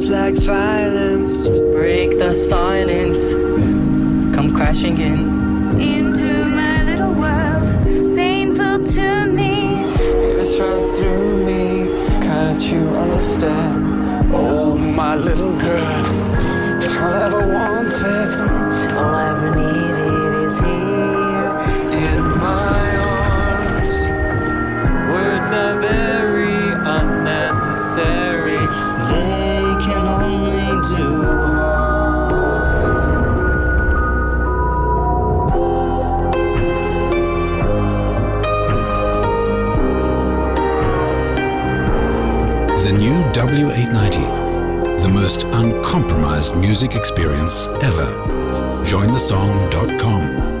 words like violence. Break the silence, come crashing in. Into my little world, painful to me. Pierce right through me, can't you understand? Oh, my little girl, it's all I ever wanted. All I ever needed is here. In my arms, Words are very unnecessary. They The new W890, the most uncompromised music experience ever. JoinTheSong.com.